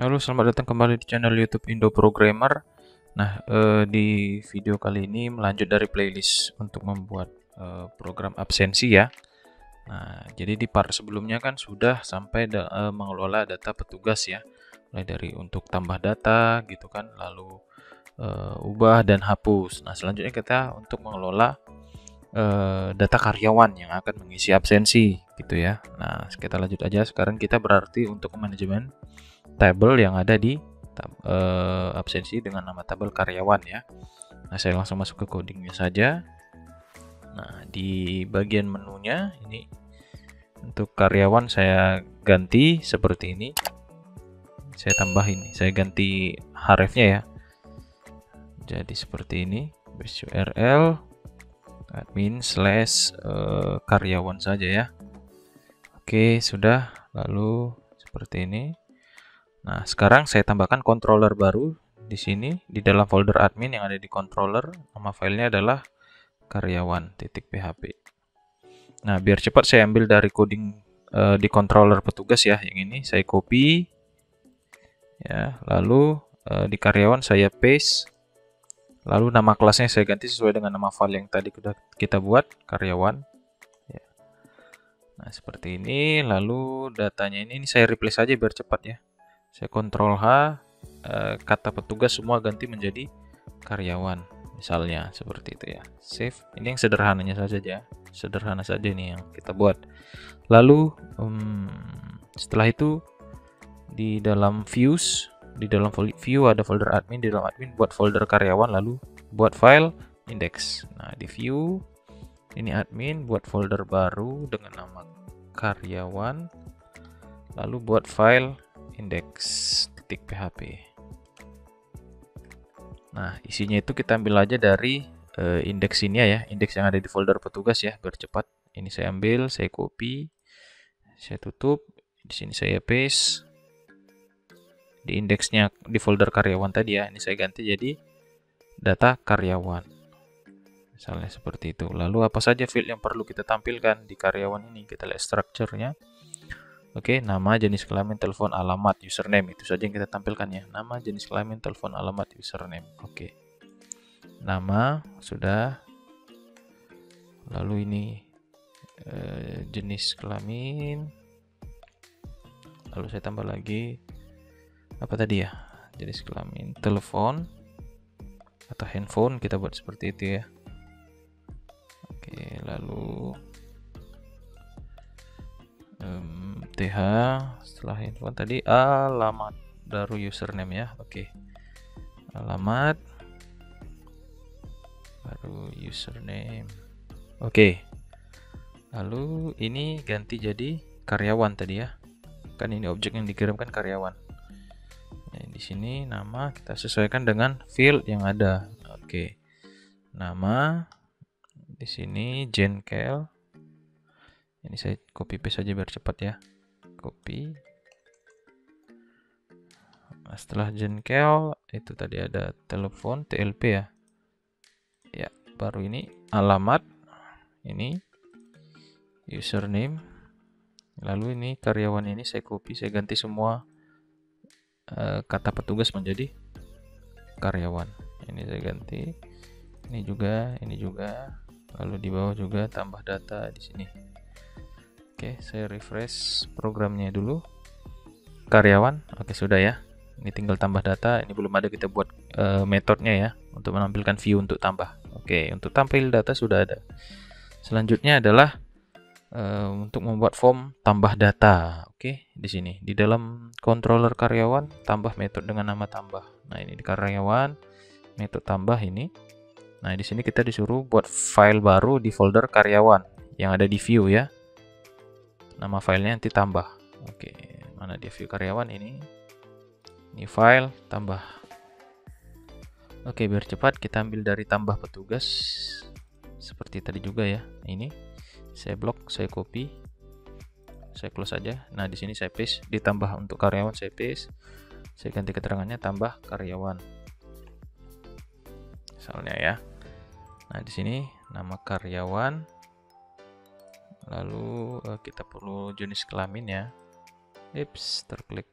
Halo, selamat datang kembali di channel YouTube Indo Programmer. Nah, eh, di video kali ini melanjut dari playlist untuk membuat eh, program absensi ya. Nah, jadi di part sebelumnya kan sudah sampai da eh, mengelola data petugas ya, mulai dari untuk tambah data gitu kan, lalu eh, ubah dan hapus. Nah, selanjutnya kita untuk mengelola eh, data karyawan yang akan mengisi absensi gitu ya. Nah, kita lanjut aja. Sekarang kita berarti untuk manajemen tabel yang ada di uh, absensi dengan nama tabel karyawan ya. Nah, saya langsung masuk ke codingnya saja. Nah, di bagian menunya ini untuk karyawan saya ganti seperti ini. Saya tambah ini, saya ganti href-nya ya. Jadi seperti ini, base URL admin slash uh, karyawan saja ya. Oke, sudah. Lalu seperti ini. Nah, sekarang saya tambahkan controller baru di sini di dalam folder admin yang ada di controller. Nama filenya adalah karyawan.php. Nah, biar cepat saya ambil dari coding uh, di controller petugas ya, yang ini saya copy ya, lalu uh, di karyawan saya paste. Lalu nama kelasnya saya ganti sesuai dengan nama file yang tadi kita buat, karyawan. Ya. Nah, seperti ini. Lalu datanya ini, ini saya replace aja biar cepat ya saya kontrol H eh, kata petugas semua ganti menjadi karyawan misalnya seperti itu ya. Save ini yang sederhananya saja ya sederhana saja nih yang kita buat. Lalu um, setelah itu di dalam views di dalam view ada folder admin di dalam admin buat folder karyawan lalu buat file index nah di view ini admin buat folder baru dengan nama karyawan lalu buat file index.php. Nah, isinya itu kita ambil aja dari uh, indeks ini ya, indeks yang ada di folder petugas ya, biar cepat. Ini saya ambil, saya copy, saya tutup, di sini saya paste. Di indeksnya di folder karyawan tadi ya, ini saya ganti jadi data karyawan. Misalnya seperti itu. Lalu apa saja field yang perlu kita tampilkan di karyawan ini? Kita lihat structure-nya. Oke, nama, jenis kelamin, telepon, alamat, username. Itu saja yang kita tampilkan ya. Nama, jenis kelamin, telepon, alamat, username. Oke. Nama sudah. Lalu ini eh, jenis kelamin. Lalu saya tambah lagi apa tadi ya? Jenis kelamin, telepon atau handphone kita buat seperti itu ya. Oke, lalu th setelah handphone tadi alamat baru username ya oke okay. alamat baru username oke okay. lalu ini ganti jadi karyawan tadi ya kan ini objek yang dikirimkan karyawan nah, di sini nama kita sesuaikan dengan field yang ada oke okay. nama di sini Jenkel ini saya copy paste saja biar cepat ya copy nah, setelah jengkel itu tadi ada telepon TLP ya? Ya baru ini alamat ini username. Lalu ini karyawan ini saya copy saya ganti semua uh, kata petugas menjadi karyawan. Ini saya ganti ini juga ini juga. Lalu di bawah juga tambah data di sini Oke, saya refresh programnya dulu. Karyawan, oke sudah ya. Ini tinggal tambah data. Ini belum ada kita buat uh, metodenya ya untuk menampilkan view untuk tambah. Oke, untuk tampil data sudah ada. Selanjutnya adalah uh, untuk membuat form tambah data. Oke, di sini di dalam controller karyawan tambah metode dengan nama tambah. Nah ini di karyawan metode tambah ini. Nah di sini kita disuruh buat file baru di folder karyawan yang ada di view ya nama filenya nanti tambah. Oke mana dia view karyawan ini? Ini file tambah. Oke biar cepat kita ambil dari tambah petugas. Seperti tadi juga ya ini. Saya blok saya copy. Saya close aja. Nah di sini saya paste ditambah untuk karyawan saya paste. Saya ganti keterangannya tambah karyawan. Misalnya ya. Nah di sini nama karyawan lalu uh, kita perlu jenis kelamin ya Ips terklik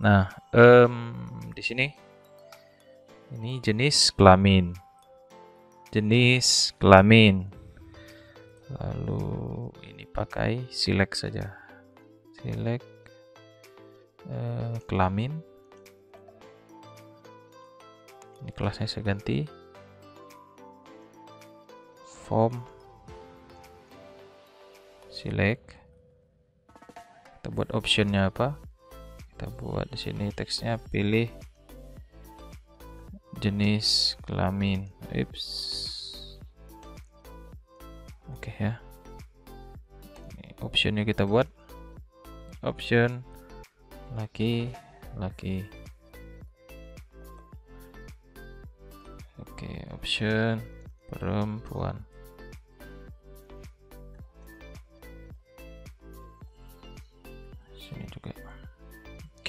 Nah, um, di sini ini jenis kelamin. Jenis kelamin. Lalu ini pakai select saja. Select uh, kelamin. Ini kelasnya saya ganti. Form select. Kita buat optionnya apa? Kita buat di sini teksnya pilih jenis kelamin. Oops. oke ya. Ini optionnya kita buat. Option laki laki. Oke option perempuan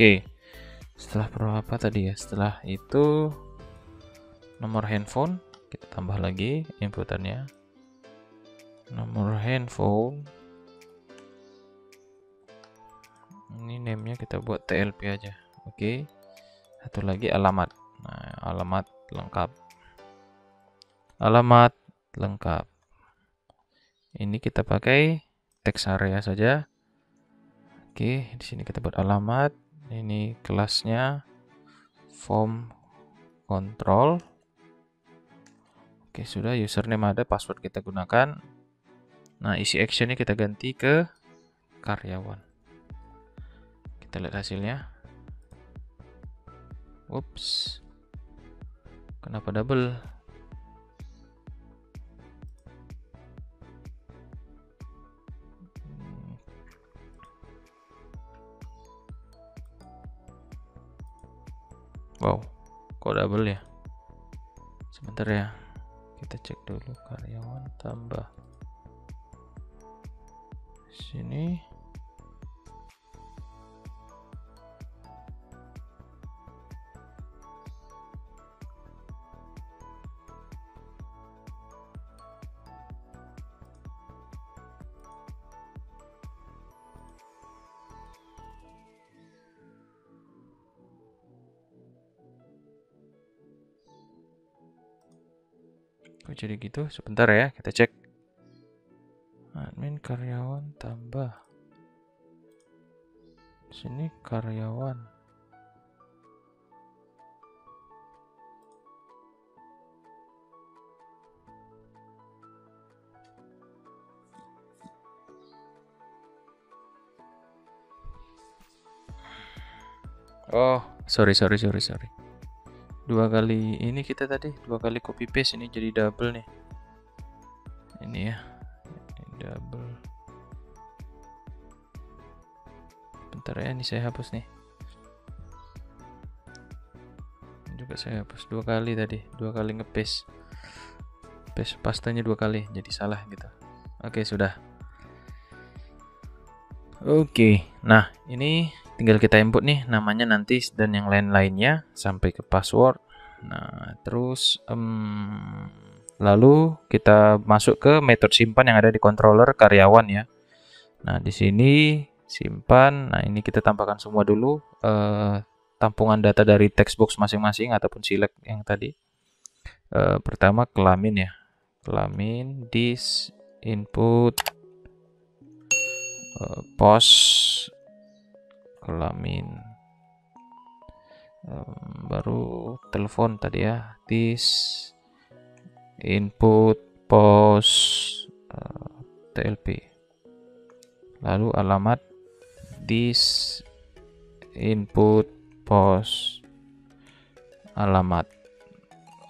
oke. Setelah berapa tadi ya? Setelah itu nomor handphone kita tambah lagi inputannya. Nomor handphone. Ini namenya kita buat TLP aja. Oke. Satu lagi alamat. Nah alamat lengkap. Alamat lengkap. Ini kita pakai teks area saja. Oke di sini kita buat alamat ini kelasnya form control Oke, sudah username ada, password kita gunakan. Nah, isi actionnya kita ganti ke karyawan. Kita lihat hasilnya. Ups. Kenapa double? Wow, kok double ya? Sebentar ya kita cek dulu karyawan tambah sini Kok jadi gitu? Sebentar ya, kita cek. Admin karyawan tambah. Sini karyawan. Oh, sorry, sorry, sorry, sorry dua kali ini kita tadi dua kali copy paste ini jadi double nih. Ini ya double. Bentar ya ini saya hapus nih. Ini juga saya hapus dua kali tadi dua kali ngepaste. Paste pastanya dua kali jadi salah gitu. Oke sudah. Oke nah ini tinggal kita input nih namanya nanti dan yang lain-lainnya sampai ke password. Nah terus um, lalu kita masuk ke metode simpan yang ada di controller karyawan ya. Nah di sini simpan. Nah ini kita tambahkan semua dulu uh, tampungan data dari textbox masing-masing ataupun select yang tadi. Uh, pertama kelamin ya. Kelamin dis input uh, post kelamin. Baru telepon tadi ya this input post uh, TLP lalu alamat this input post alamat.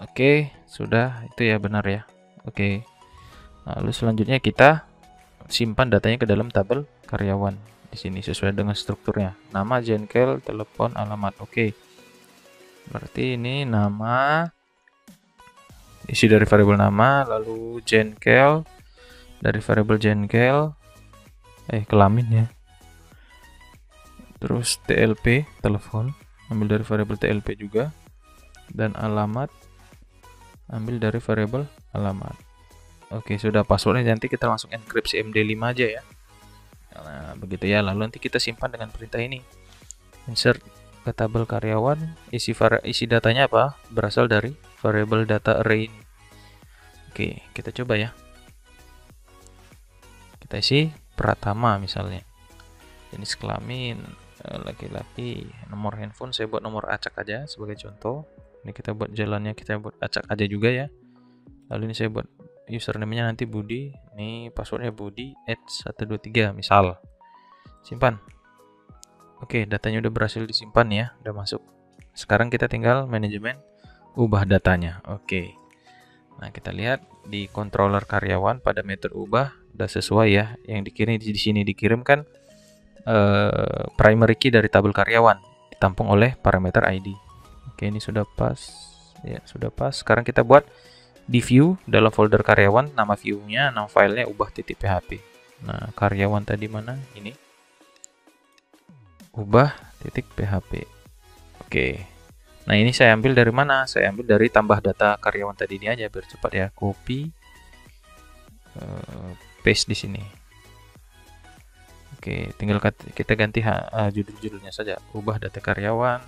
Oke sudah itu ya benar ya. Oke. Lalu selanjutnya kita simpan datanya ke dalam tabel karyawan di sini sesuai dengan strukturnya. Nama, jengkel, telepon, alamat. Oke. Okay. Berarti ini nama isi dari variabel nama, lalu jengkel dari variabel jengkel eh kelamin ya. Terus TLP, telepon, ambil dari variabel TLP juga dan alamat ambil dari variabel alamat. Oke, sudah passwordnya nanti kita langsung enkripsi MD5 aja ya. Nah, begitu ya. Lalu nanti kita simpan dengan perintah ini. Insert ke tabel karyawan, isi isi datanya apa? Berasal dari variable data array ini. Oke, kita coba ya. Kita isi Pratama misalnya. Jenis kelamin eh, laki-laki, nomor handphone saya buat nomor acak aja sebagai contoh. Ini kita buat jalannya kita buat acak aja juga ya. Lalu ini saya buat username-nya nanti Budi. Ini passwordnya Budi at 123 misal. Simpan. Oke, datanya udah berhasil disimpan ya, udah masuk. Sekarang kita tinggal manajemen ubah datanya. Oke. Nah, kita lihat di controller karyawan pada metode ubah udah sesuai ya. Yang dikirim di sini dikirimkan uh, primary key dari tabel karyawan ditampung oleh parameter ID. Oke, ini sudah pas. Ya, sudah pas. Sekarang kita buat di view dalam folder karyawan, nama view-nya, nama filenya ubah titik php. Nah, karyawan tadi mana? Ini. Ubah titik php oke. Nah ini saya ambil dari mana? Saya ambil dari tambah data karyawan tadi ini aja biar cepat ya. Copy. Uh, paste di sini. Oke tinggal kita ganti uh, judul-judulnya saja. Ubah data karyawan.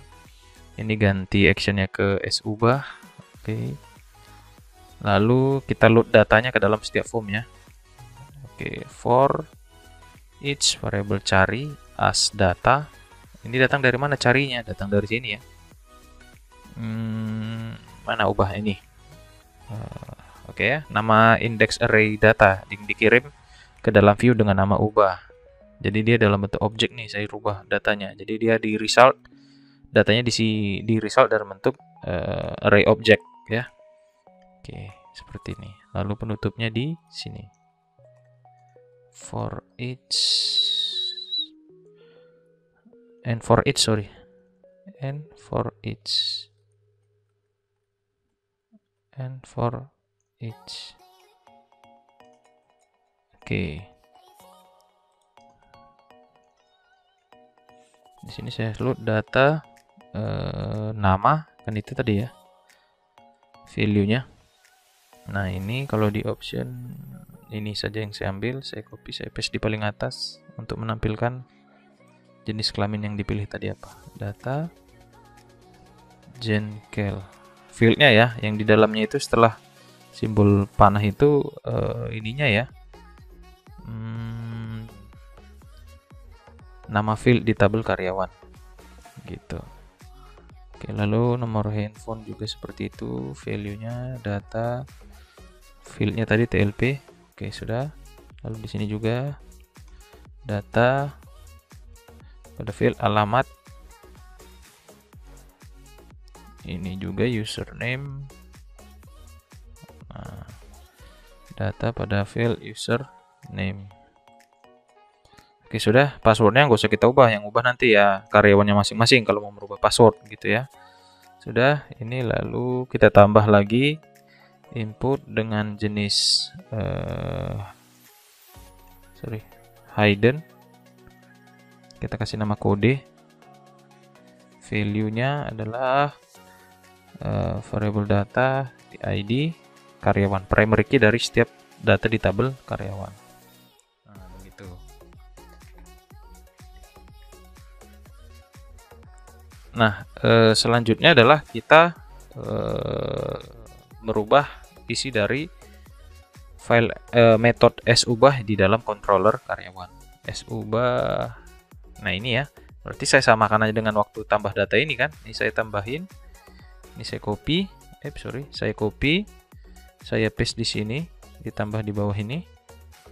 Ini ganti actionnya ke s ubah. Oke lalu kita load datanya ke dalam setiap form ya oke for each variable cari as data ini datang dari mana carinya? Datang dari sini ya. Hmm, mana ubah ini? Uh, Oke ya, nama index array data di dikirim ke dalam view dengan nama ubah. Jadi dia dalam bentuk objek nih, saya rubah datanya. Jadi dia di result datanya di di result dalam bentuk uh, array object ya. Oke, seperti ini. Lalu penutupnya di sini. For each and for each sorry. And for each. And for each. Oke. Di sini saya load data eh, nama kan itu tadi ya value nya nah ini kalau di option ini saja yang saya ambil saya copy saya paste di paling atas untuk menampilkan jenis kelamin yang dipilih tadi apa. Data jengkel fieldnya ya yang di dalamnya itu setelah simbol panah itu uh, ininya ya. Hmm, nama field di tabel karyawan. Gitu. Oke lalu nomor handphone juga seperti itu value nya data fieldnya tadi TLP oke sudah. Lalu di sini juga data pada field alamat. Ini juga username. Nah, data pada field username. Oke sudah. Passwordnya nggak usah kita ubah yang ubah nanti ya karyawannya masing-masing kalau mau merubah password gitu ya. Sudah ini lalu kita tambah lagi input dengan jenis uh, sorry hidden. Kita kasih nama kode. Value nya adalah uh, variable data di ID karyawan. Primary key dari setiap data di tabel karyawan. Nah begitu. Nah uh, selanjutnya adalah kita merubah isi dari file uh, metode subah di dalam controller karyawan. Subah Nah ini ya, berarti saya samakan aja dengan waktu tambah data ini kan. Ini saya tambahin, ini saya copy, eh sorry, saya copy, saya paste di sini, ditambah di bawah ini,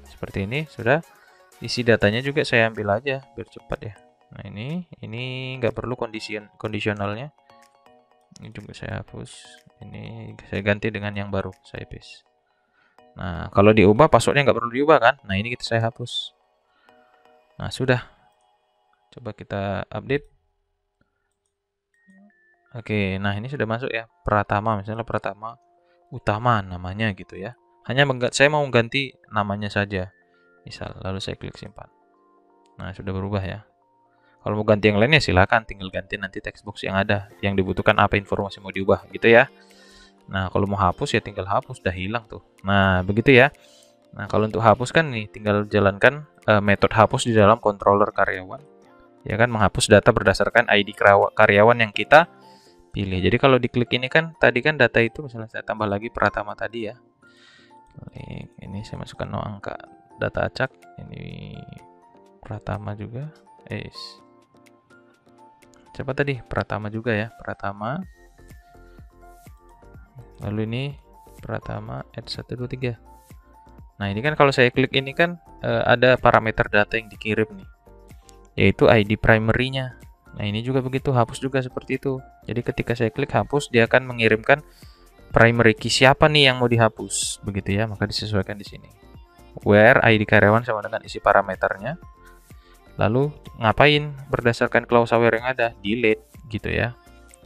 seperti ini. Sudah. Isi datanya juga saya ambil aja biar cepat ya. Nah ini, ini nggak perlu condition kondisionalnya. Ini juga saya hapus. Ini saya ganti dengan yang baru, saya paste. Nah kalau diubah passwordnya nggak perlu diubah kan? Nah ini kita saya hapus. Nah sudah Coba kita update. Oke, nah ini sudah masuk ya. Pratama misalnya Pratama utama namanya gitu ya. Hanya saya mau ganti namanya saja. Misal, lalu saya klik simpan. Nah, sudah berubah ya. Kalau mau ganti yang lainnya silakan tinggal ganti nanti textbox yang ada yang dibutuhkan apa informasi mau diubah gitu ya. Nah, kalau mau hapus ya tinggal hapus, udah hilang tuh. Nah, begitu ya. Nah, kalau untuk hapus kan nih tinggal jalankan uh, metode hapus di dalam controller karyawan ya kan menghapus data berdasarkan ID karyawan yang kita pilih. Jadi kalau diklik ini kan tadi kan data itu misalnya saya tambah lagi Pratama tadi ya. Ini saya masukkan no angka data acak ini Pratama juga. Eh, siapa tadi? Pratama juga ya, Pratama. Lalu ini Pratama at 123. Nah, ini kan kalau saya klik ini kan uh, ada parameter data yang dikirim nih. Yaitu ID primary-nya. Nah, ini juga begitu, hapus juga seperti itu. Jadi ketika saya klik hapus, dia akan mengirimkan primary key siapa nih yang mau dihapus, begitu ya, maka disesuaikan di sini. Where ID karyawan sama dengan isi parameternya. Lalu ngapain berdasarkan clause aware yang ada? Delete gitu ya.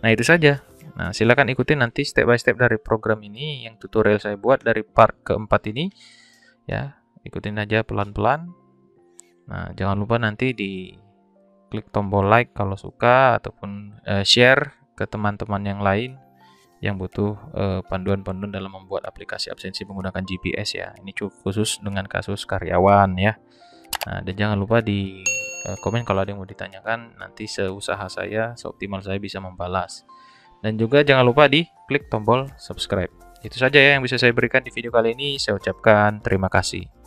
Nah, itu saja. Nah, silakan ikuti nanti step by step dari program ini yang tutorial saya buat dari part keempat ini. Ya, ikutin aja pelan-pelan. Nah, jangan lupa nanti di klik tombol like kalau suka ataupun uh, share ke teman-teman yang lain yang butuh eh, panduan-panduan uh, dalam membuat aplikasi absensi menggunakan GPS ya. Ini cukup khusus dengan kasus karyawan ya. Nah, dan jangan lupa di komen kalau ada yang mau ditanyakan, nanti seusaha saya, seoptimal saya bisa membalas. Dan juga jangan lupa di klik tombol subscribe. Itu saja ya yang bisa saya berikan di video kali ini. Saya ucapkan terima kasih.